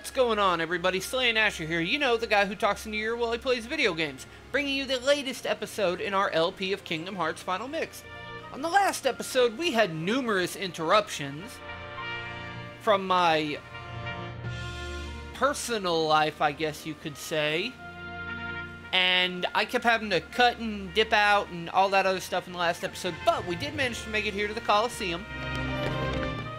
What's going on, everybody? Slayn Asher here. You know, the guy who talks into your while he plays video games, bringing you the latest episode in our LP of Kingdom Hearts Final Mix. On the last episode, we had numerous interruptions from my personal life, I guess you could say. And I kept having to cut and dip out and all that other stuff in the last episode, but we did manage to make it here to the Coliseum.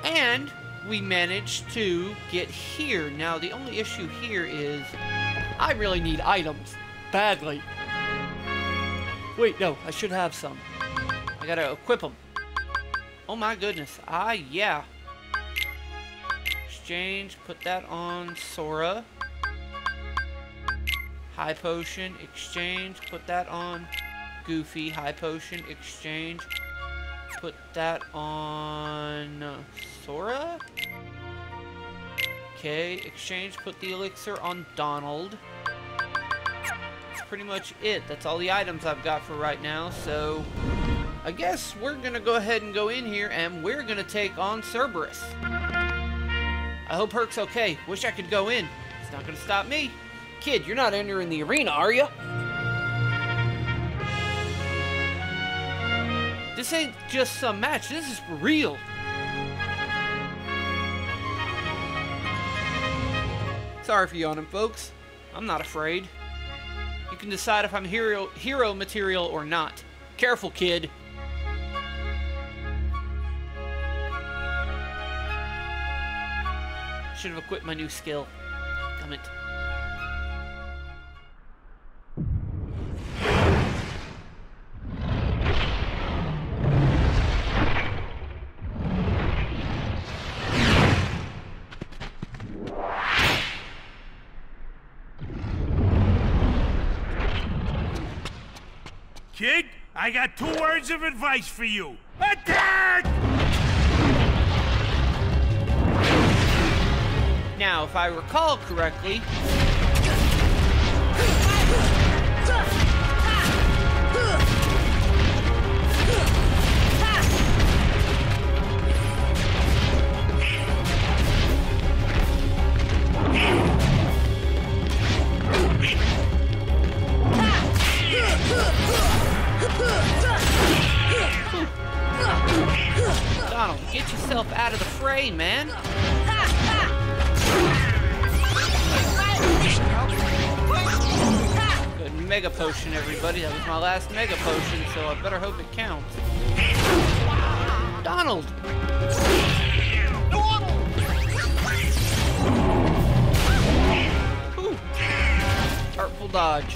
And we managed to get here. Now, the only issue here is I really need items. Badly. Wait, no, I should have some. I gotta equip them. Oh my goodness. Ah, yeah. Exchange, put that on Sora. High potion, exchange, put that on Goofy. High potion, exchange, put that on Sora. Okay, exchange, put the elixir on Donald. That's pretty much it. That's all the items I've got for right now, so... I guess we're gonna go ahead and go in here and we're gonna take on Cerberus. I hope Herc's okay. Wish I could go in. It's not gonna stop me. Kid, you're not entering the arena, are you? This ain't just some match. This is for real. Sorry for yawning, folks. I'm not afraid. You can decide if I'm hero, hero material or not. Careful, kid. Should have equipped my new skill. Damn it. I got two words of advice for you. Attack! Now, if I recall correctly, Donald, get yourself out of the fray, man. Good mega potion, everybody. That was my last mega potion, so I better hope it counts. Donald! Ooh. Artful dodge.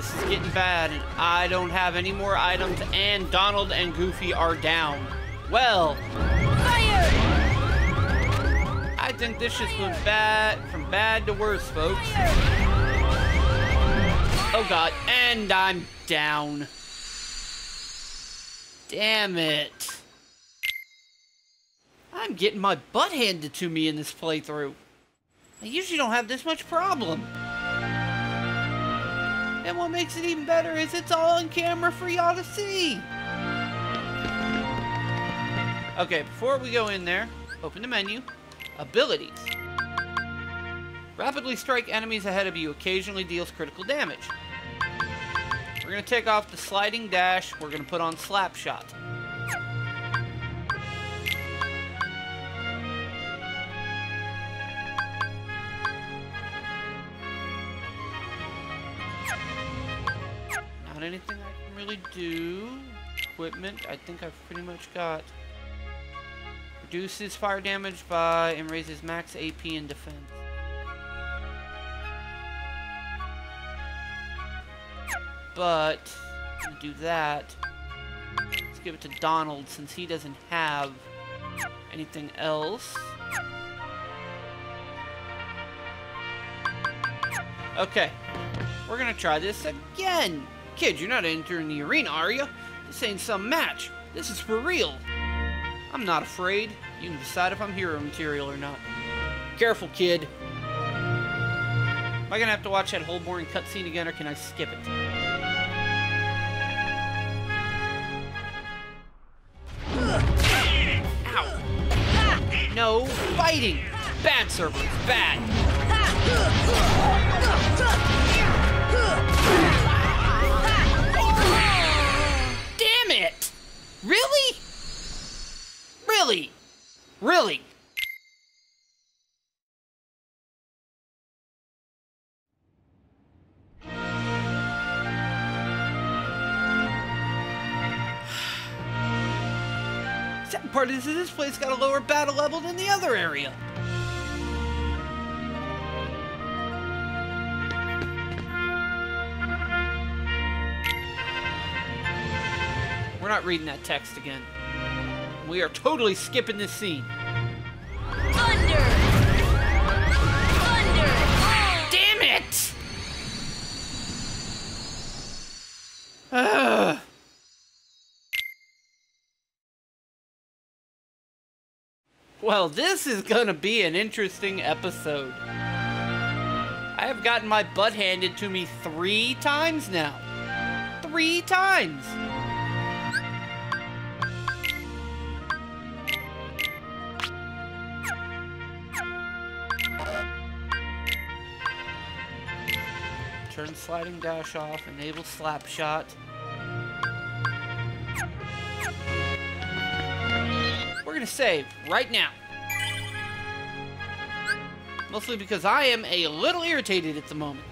this is getting bad, I don't have any more items, and Donald and Goofy are down. Well, I think this just went bad, from bad to worse, folks. Oh god, and I'm down. Damn it. I'm getting my butt handed to me in this playthrough. I usually don't have this much problem. And what makes it even better is it's all on camera for y'all to see. Okay, before we go in there, open the menu. Abilities. Rapidly strike enemies ahead of you, occasionally deals critical damage. We're going to take off the sliding dash. We're going to put on slap shot. Do. Equipment, I think I've pretty much got. Reduces fire damage by and raises max AP and defense. But, do that, let's give it to Donald since he doesn't have anything else. Okay, we're gonna try this again. Kid, you're not entering the arena, are you? This ain't some match. This is for real. I'm not afraid. You can decide if I'm hero material or not. Careful, kid. Am I gonna have to watch that whole boring cutscene again, or can I skip it? Ow! No fighting! Bad Cerberus, bad! Really? Really? Really? Second part is this place got a lower battle level than the other area. Not reading that text again. We are totally skipping this scene. Thunder! Thunder! Damn it! Ugh. Well, this is gonna be an interesting episode. I have gotten my butt handed to me three times now. Three times! Sliding dash off, enable slap shot. We're gonna save right now. Mostly because I am a little irritated at the moment.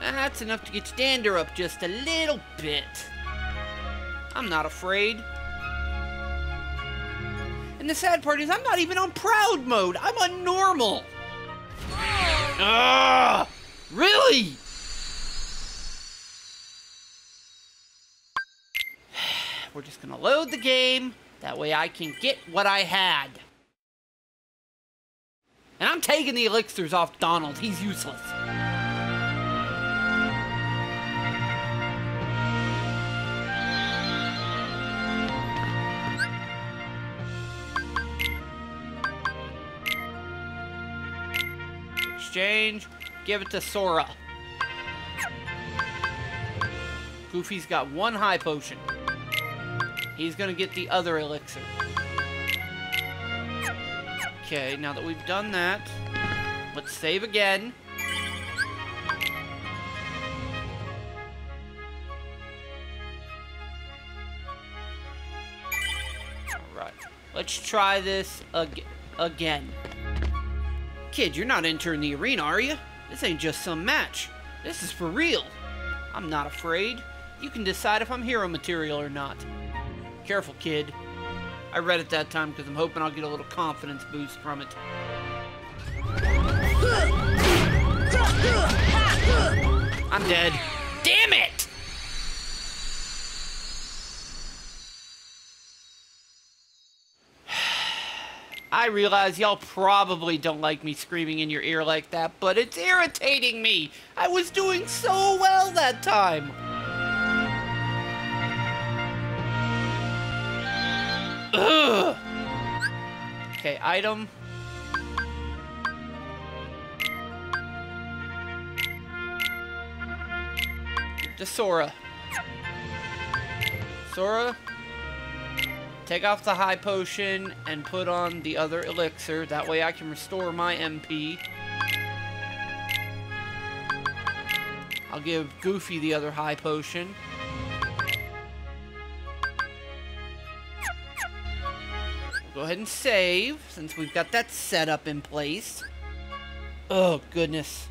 That's enough to get your dander up just a little bit. I'm not afraid. And the sad part is I'm not even on proud mode. I'm on normal. Ugh! Really? We're just gonna load the game. That way I can get what I had. And I'm taking the elixirs off Donald. He's useless. Exchange. Give it to Sora. Goofy's got one high potion. He's gonna get the other elixir. Okay, now that we've done that, let's save again. Alright, let's try this ag again. Kid, you're not entering the arena, are you? This ain't just some match. This is for real. I'm not afraid. You can decide if I'm hero material or not. Careful, kid. I read it that time because I'm hoping I'll get a little confidence boost from it. I'm dead. Damn it! I realize y'all probably don't like me screaming in your ear like that, but it's irritating me. I was doing so well that time. Ugh. Okay, item. To Sora. Sora, take off the high potion and put on the other elixir. That way I can restore my MP. I'll give Goofy the other high potion. go ahead and save since we've got that setup in place. Oh, goodness.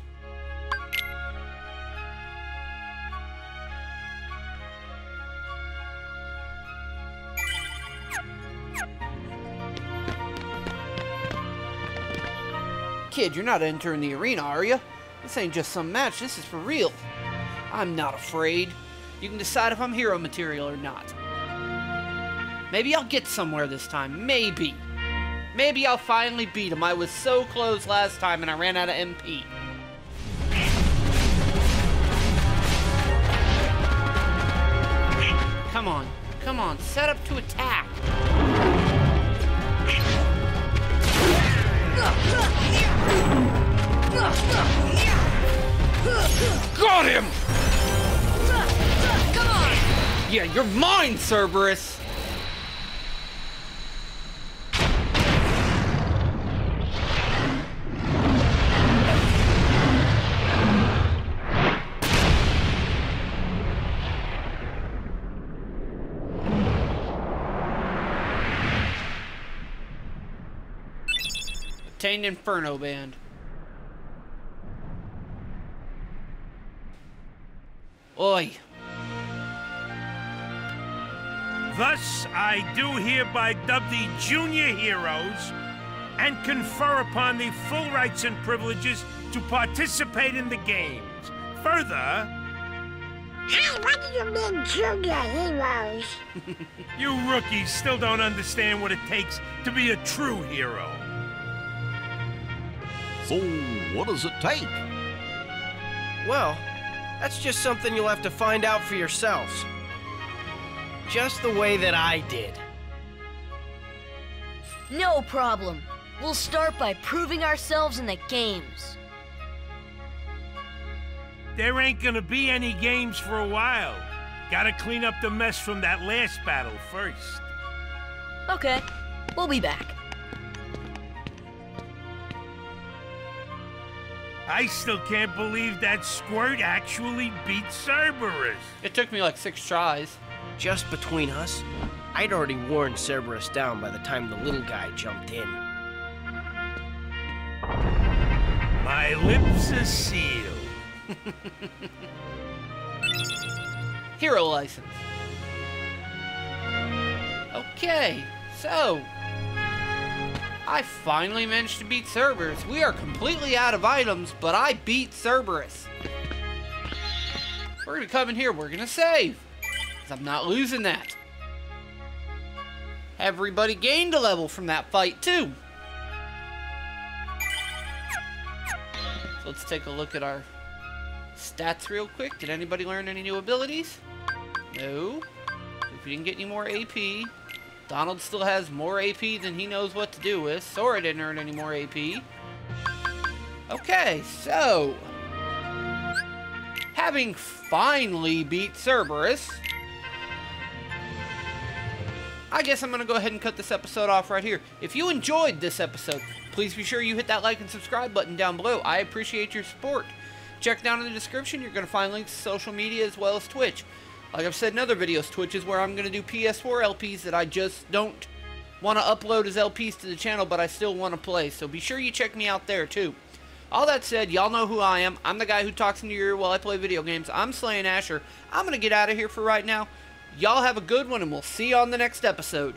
Kid, you're not entering the arena, are you? This ain't just some match, this is for real. I'm not afraid. You can decide if I'm hero material or not. Maybe I'll get somewhere this time. Maybe. Maybe I'll finally beat him. I was so close last time and I ran out of MP. Come on. Come on. Set up to attack. Got him! Come on! Yeah, you're mine, Cerberus! Obtained Inferno Band. Oi. Thus, I do hereby dub the junior heroes and confer upon the full rights and privileges to participate in the games. Further, Hey, what do you mean, junior heroes? you rookies still don't understand what it takes to be a true hero. So, what does it take? Well, that's just something you'll have to find out for yourselves. Just the way that I did. No problem. We'll start by proving ourselves in the games. There ain't gonna be any games for a while. Gotta clean up the mess from that last battle first. Okay, we'll be back. I still can't believe that Squirt actually beat Cerberus. It took me like six tries. Just between us, I'd already worn Cerberus down by the time the little guy jumped in. My lips are sealed. Hero license. Okay, so I finally managed to beat Cerberus. We are completely out of items, but I beat Cerberus. We're gonna come in here, we're gonna save. Cause I'm not losing that. Everybody gained a level from that fight too. So let's take a look at our stats real quick. Did anybody learn any new abilities? No. If you didn't get any more AP, Donald still has more AP than he knows what to do with. Sora didn't earn any more AP. Okay, so... Having finally beat Cerberus, I guess I'm going to go ahead and cut this episode off right here. If you enjoyed this episode, please be sure you hit that like and subscribe button down below. I appreciate your support. Check down in the description. You're going to find links to social media as well as Twitch. Like I've said in other videos, Twitch is where I'm going to do PS4 LPs that I just don't want to upload as LPs to the channel, but I still want to play. So be sure you check me out there too. All that said, y'all know who I am. I'm the guy who talks into your ear while I play video games. I'm Slayn Asher. I'm going to get out of here for right now. Y'all have a good one, and we'll see you on the next episode.